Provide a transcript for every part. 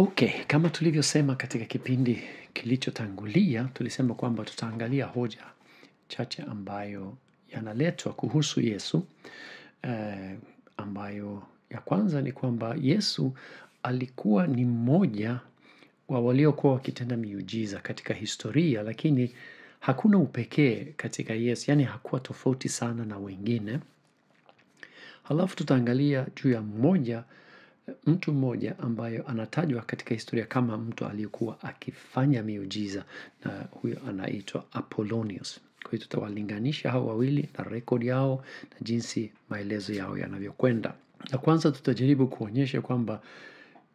Okay, kama tulivyosema katika kipindi kilichotangulia, tulisema kwamba tutaangalia hoja chache ambayo yanaletwa kuhusu Yesu eh, ambayo ya kwanza ni kwamba Yesu alikuwa ni mmoja wa waliokuwa wakitenda miujiza katika historia, lakini hakuna upekee katika Yesu, yaani hakuwa tofauti sana na wengine. Halafu tutaangalia juu ya mmoja mtu mmoja ambayo anatajwa katika historia kama mtu aliyekuwa akifanya miujiza na huyo anaitwa Apollonius. Kwa hiyo tutawalinganisha hao wawili na rekodi yao na jinsi maelezo yao yanavyokwenda. Na kwanza tutajaribu kuonyesha kwamba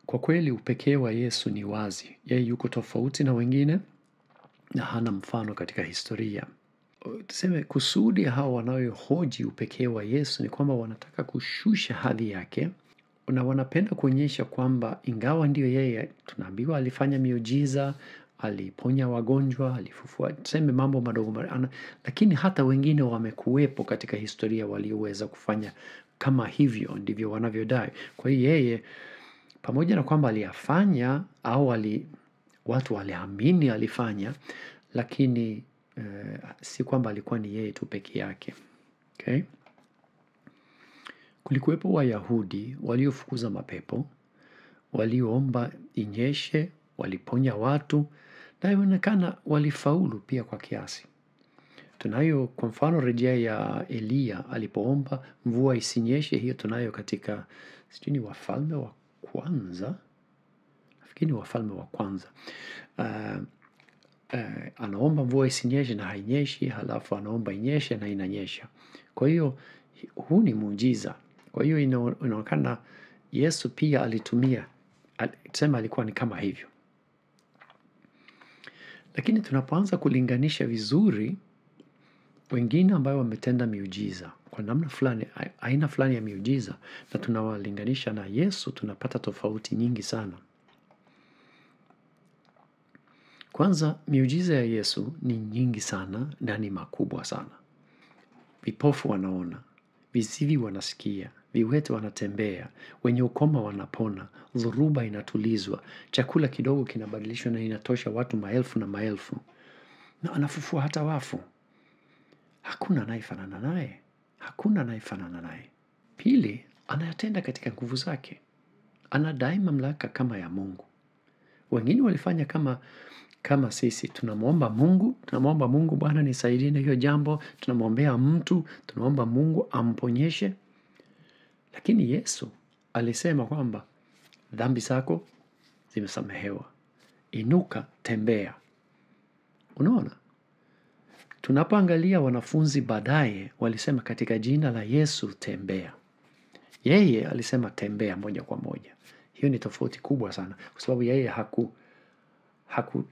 kwa kweli upekee wa Yesu ni wazi. Yeye yuko tofauti na wengine na hana mfano katika historia. Tuseme kusudi hao wanayohoji upekee wa Yesu ni kwamba wanataka kushusha hadhi yake na wanapenda kuonyesha kwamba ingawa ndiyo yeye tunaambiwa alifanya miujiza, aliponya wagonjwa, alifufua, tuseme mambo madogo lakini hata wengine wamekuwepo katika historia walioweza kufanya kama hivyo, ndivyo wanavyodai. Kwa hiyo yeye pamoja na kwamba aliyafanya au ali, watu waliamini alifanya, lakini uh, si kwamba alikuwa ni yeye tu peke yake. Okay? Kulikuwepo Wayahudi waliofukuza mapepo, walioomba inyeshe, waliponya watu na inaonekana walifaulu pia kwa kiasi. Tunayo kwa mfano rejea ya Eliya alipoomba mvua isinyeshe, hiyo tunayo katika sijui ni Wafalme wa Kwanza, nafikiri ni Wafalme wa Kwanza. Uh, uh, anaomba mvua isinyeshe na hainyeshi, halafu anaomba inyeshe na inanyesha. Kwa hiyo huu ni muujiza. Kwa hiyo inaonekana Yesu pia alitumia, sema alikuwa ni kama hivyo. Lakini tunapoanza kulinganisha vizuri wengine ambayo wametenda miujiza kwa namna fulani, aina fulani ya miujiza, na tunawalinganisha na Yesu, tunapata tofauti nyingi sana. Kwanza, miujiza ya Yesu ni nyingi sana na ni makubwa sana. Vipofu wanaona, viziwi wanasikia, viwete wanatembea, wenye ukoma wanapona, dhuruba inatulizwa, chakula kidogo kinabadilishwa na inatosha watu maelfu na maelfu, na anafufua hata wafu. Hakuna anayefanana naye, hakuna anayefanana naye. Pili, anayatenda katika nguvu zake, anadai mamlaka kama ya Mungu. Wengine walifanya kama kama sisi tunamwomba Mungu, tunamwomba Mungu, Bwana nisaidie na hiyo jambo, tunamwombea mtu, tunaomba Mungu amponyeshe. Lakini Yesu alisema kwamba dhambi zako zimesamehewa, inuka, tembea. Unaona, tunapoangalia wanafunzi baadaye walisema katika jina la Yesu tembea. Yeye alisema tembea moja kwa moja. Hiyo ni tofauti kubwa sana, kwa sababu yeye haku, haku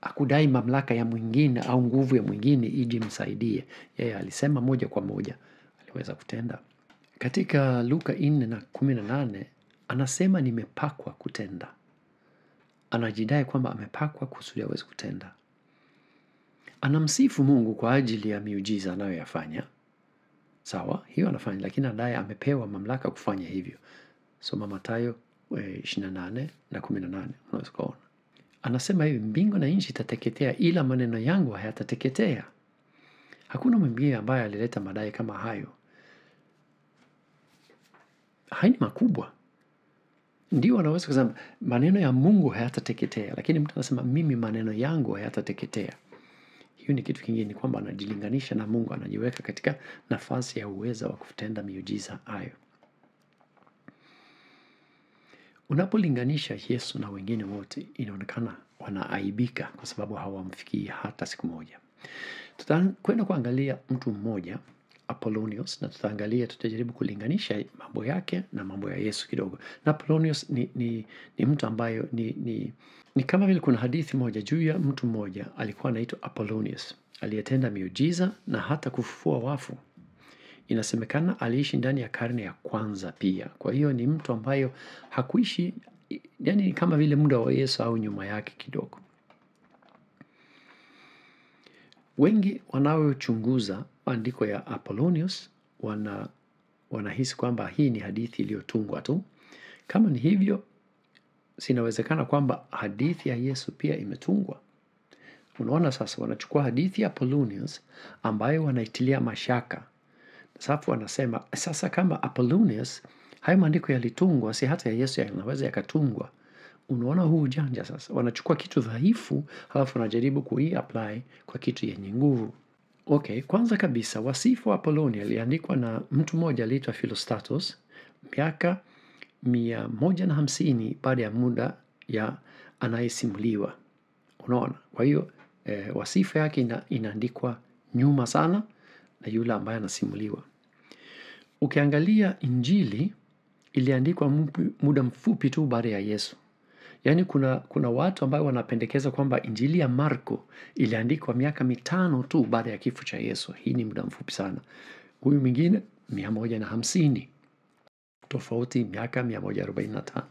hakudai mamlaka ya mwingine au nguvu ya mwingine iji msaidie. Yeye alisema moja kwa moja, aliweza kutenda. Katika Luka 4 na 18 anasema nimepakwa kutenda. Anajidai kwamba amepakwa kusudi aweze kutenda. Anamsifu Mungu kwa ajili ya miujiza anayoyafanya. Sawa, hiyo anafanya, lakini anadai amepewa mamlaka kufanya hivyo. Soma Mathayo 28 na 18 unaweza kuona. Anasema hivi, mbingu na nchi itateketea, ila maneno yangu hayatateketea. Hakuna mwingine ambaye alileta madai kama hayo. Haya ni makubwa. Ndio wanaweza kusema maneno ya Mungu hayatateketea, lakini mtu anasema mimi maneno yangu hayatateketea. Hiyo ni kitu kingine, ni kwamba anajilinganisha na Mungu, anajiweka katika nafasi ya uweza wa kutenda miujiza hayo. Unapolinganisha Yesu na wengine wote, inaonekana wanaaibika kwa sababu hawamfikii hata siku moja. Tutakwenda kuangalia mtu mmoja Apollonius na tutaangalia, tutajaribu kulinganisha mambo yake na mambo ya Yesu kidogo. Na Apollonius ni, ni, ni mtu ambayo ni, ni, ni kama vile kuna hadithi moja juu ya mtu mmoja alikuwa anaitwa Apollonius aliyetenda miujiza na hata kufufua wafu. Inasemekana aliishi ndani ya karne ya kwanza pia. Kwa hiyo ni mtu ambayo hakuishi, yani kama vile muda wa Yesu au nyuma yake kidogo. Wengi wanaochunguza maandiko ya Apollonius wana wanahisi kwamba hii ni hadithi iliyotungwa tu. Kama ni hivyo, sinawezekana kwamba hadithi ya Yesu pia imetungwa. Unaona sasa, wanachukua hadithi ya Apollonius ambayo wanaitilia mashaka. Safu wanasema sasa, kama Apollonius hayo maandiko yalitungwa, si hata ya Yesu yanaweza yakatungwa. Unaona huu ujanja sasa, wanachukua kitu dhaifu halafu wanajaribu kui-apply kwa kitu yenye nguvu. Okay, kwanza kabisa wasifu wa Apolonia aliandikwa na mtu mmoja aliitwa Philostratus miaka mia moja na hamsini baada ya muda ya anayesimuliwa. Unaona, kwa hiyo e, wasifu yake ina, inaandikwa nyuma sana na yule ambaye anasimuliwa. Ukiangalia Injili iliandikwa muda mfupi tu baada ya Yesu. Yaani kuna, kuna watu ambayo wanapendekeza kwamba Injili ya Marko iliandikwa miaka mitano tu baada ya kifo cha Yesu. Hii ni muda mfupi sana. Huyu mwingine mia moja na hamsini tofauti miaka mia moja arobaini na tano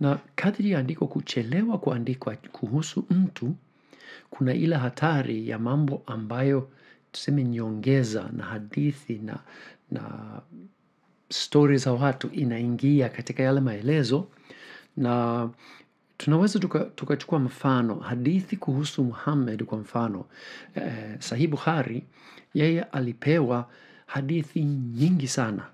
na kadri ya andiko kuchelewa kuandikwa kuhusu mtu, kuna ile hatari ya mambo ambayo tuseme nyongeza na hadithi na, na stori za watu inaingia katika yale maelezo na tunaweza tukachukua tuka mfano hadithi kuhusu muhammed kwa mfano. Eh, Sahih Bukhari yeye alipewa hadithi nyingi sana.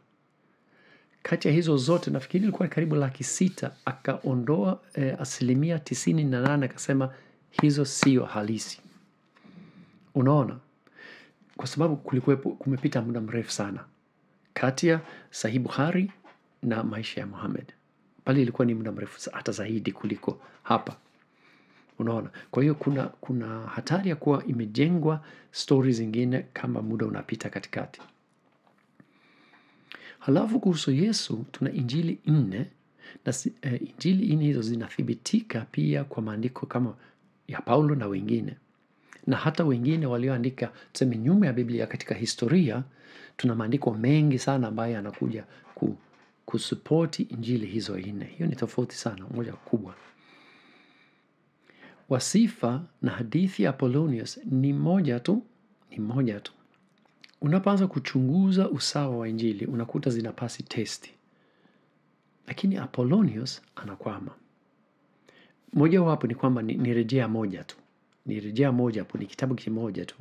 Kati ya hizo zote nafikiri ilikuwa karibu laki sita akaondoa eh, asilimia tisini na nane akasema hizo siyo halisi. Unaona? Kwa sababu kulikuwepo kumepita muda mrefu sana kati ya Sahih Bukhari na maisha ya muhammed pale ilikuwa ni muda mrefu hata zaidi kuliko hapa. Unaona? Kwa hiyo kuna, kuna hatari ya kuwa imejengwa stori zingine kama muda unapita katikati. Halafu kuhusu Yesu tuna injili nne na eh, injili nne hizo zinathibitika pia kwa maandiko kama ya Paulo na wengine na hata wengine walioandika tuseme nyuma ya Biblia katika historia tuna maandiko mengi sana ambayo yanakuja ku, kusupoti injili hizo nne. Hiyo ni tofauti sana, moja kubwa. Wasifa na hadithi ya Apollonius ni moja tu, ni moja tu. Unapoanza kuchunguza usawa wa injili unakuta zinapasi testi, lakini apolonius anakwama. Mojawapo ni kwamba ni, ni rejea moja tu, ni rejea moja hapo, ni kitabu kimoja tu,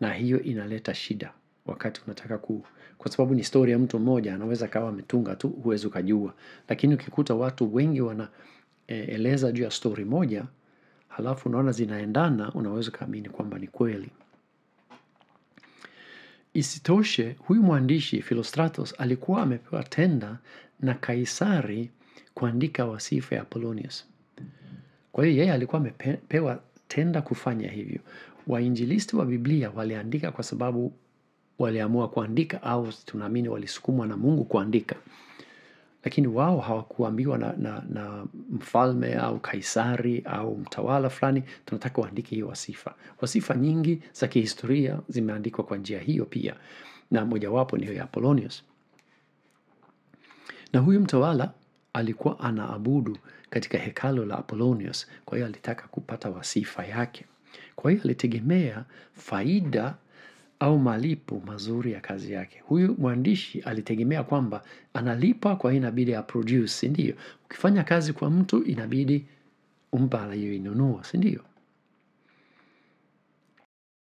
na hiyo inaleta shida wakati unataka ku, kwa sababu ni stori ya mtu mmoja, anaweza kawa ametunga tu, huwezi ukajua. Lakini ukikuta watu wengi wanaeleza e, juu ya stori moja, halafu unaona zinaendana, unaweza ukaamini kwamba ni kweli. Isitoshe, huyu mwandishi philostratos alikuwa amepewa tenda na Kaisari kuandika wasifa ya Apollonius. Kwa hiyo yeye alikuwa amepewa tenda kufanya hivyo. Wainjilisti wa Biblia waliandika kwa sababu waliamua kuandika au tunaamini walisukumwa na Mungu kuandika, lakini wao hawakuambiwa na, na, na mfalme au kaisari au mtawala fulani, tunataka waandike hiyo wasifa. Wasifa nyingi za kihistoria zimeandikwa kwa njia hiyo pia, na mojawapo ni ya Apolonius. Na huyu mtawala alikuwa anaabudu katika hekalo la Apollonius, kwa hiyo alitaka kupata wasifa yake. Kwa hiyo alitegemea faida au malipo mazuri ya kazi yake. Huyu mwandishi alitegemea kwamba analipa kwa hiyo inabidi aproduce, si ndio? Ukifanya kazi kwa mtu inabidi umpa aliyoinunua, si ndio?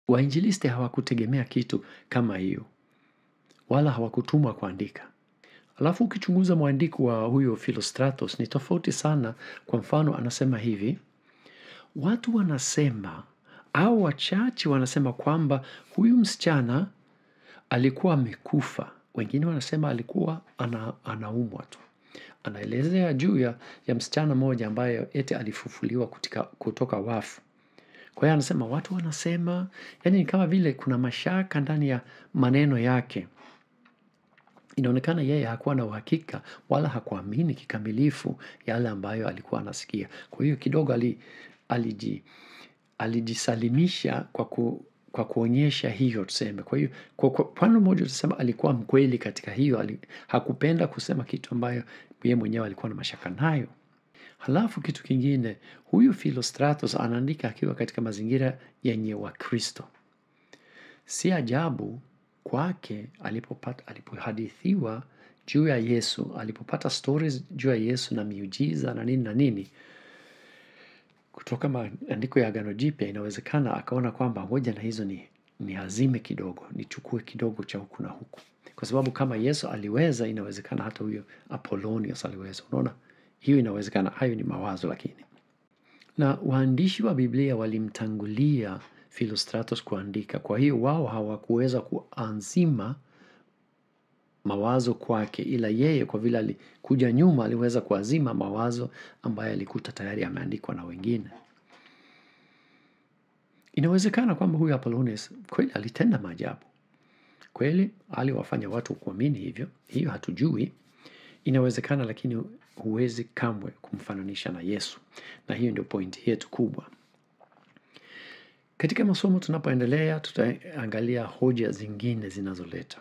Wainjilisti hawakutegemea kitu kama hiyo, wala hawakutumwa kuandika. Alafu ukichunguza mwandiko wa huyo Philostratus ni tofauti sana. Kwa mfano, anasema hivi, watu wanasema au wachache wanasema kwamba huyu msichana alikuwa amekufa. Wengine wanasema alikuwa ana, anaumwa tu. Anaelezea juu ya, ya msichana mmoja ambaye eti alifufuliwa kutika, kutoka wafu. Kwa hiyo anasema watu wanasema, yani ni kama vile kuna mashaka ndani ya maneno yake. Inaonekana yeye hakuwa na uhakika wala hakuamini kikamilifu yale ambayo alikuwa anasikia. Kwa hiyo kidogo ali, aliji, alijisalimisha kwa, ku, kwa kuonyesha hiyo tuseme. Kwa hiyo kwa upande mmoja tusema alikuwa mkweli katika hiyo, ali, hakupenda kusema kitu ambayo yeye mwenyewe alikuwa na mashaka nayo. Halafu kitu kingine, huyu Philostratus anaandika akiwa katika mazingira yenye Wakristo. Si ajabu kwake alipopata alipohadithiwa juu ya Yesu, alipopata stories juu ya Yesu na miujiza na nini na nini, kutoka maandiko ya Agano Jipya, inawezekana akaona kwamba ngoja na hizo ni, ni hazime kidogo, nichukue kidogo cha huku na huku, kwa sababu kama Yesu aliweza, inawezekana hata huyo Apolonius aliweza. Unaona, hiyo inawezekana. Hayo ni mawazo, lakini na waandishi wa Biblia walimtangulia Philostratus kuandika. Kwa hiyo wao hawakuweza kuanzima mawazo kwake, ila yeye kwa vile alikuja nyuma aliweza kuazima mawazo ambayo alikuta tayari ameandikwa na wengine. Inawezekana kwamba huyu Apollonius kweli alitenda maajabu, kweli aliwafanya watu kuamini hivyo, hiyo hatujui. Inawezekana, lakini huwezi kamwe kumfananisha na Yesu, na hiyo ndio pointi yetu kubwa. Katika masomo tunapoendelea, tutaangalia hoja zingine zinazoleta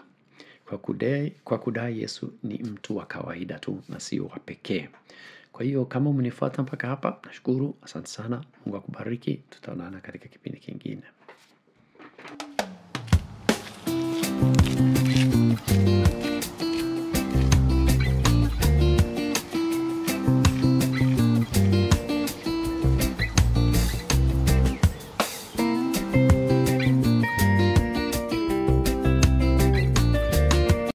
kwa kudai, kwa kudai Yesu ni mtu wa kawaida tu na sio wa pekee. Kwa hiyo kama umenifuata mpaka hapa, nashukuru. Asante sana. Mungu akubariki. Tutaonana katika kipindi kingine.